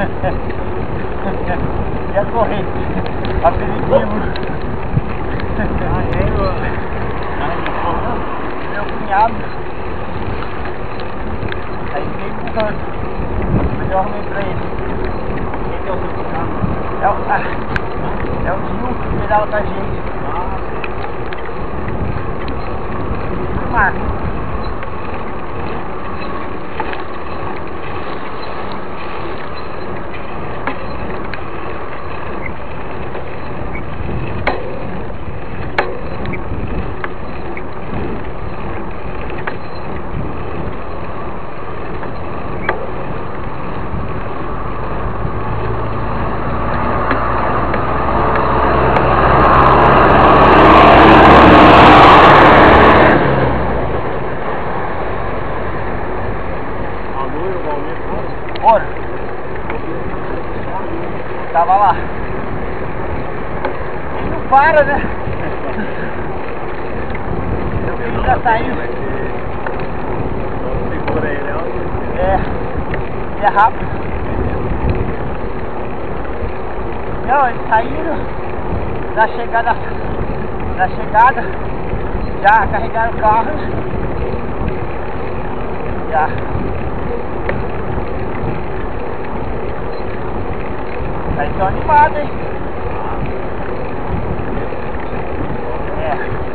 e a corrente? Aperitivo. Ah, é, Meu cunhado. Aí veio empurrando. Mas eu arrumei pra ele. Quem que é o seu cunhado? É o, ah, é o Gil que pedala com a gente. Ah, Marcos. A loira, o Valmir, foram? Ora, tava lá. Não para, né? Meu filho já saiu. Segura ele. É, ele é rápido. Não, eles saíram da chegada, da chegada, já carregaram o carro. Já. Vocês tá animado, hein? É.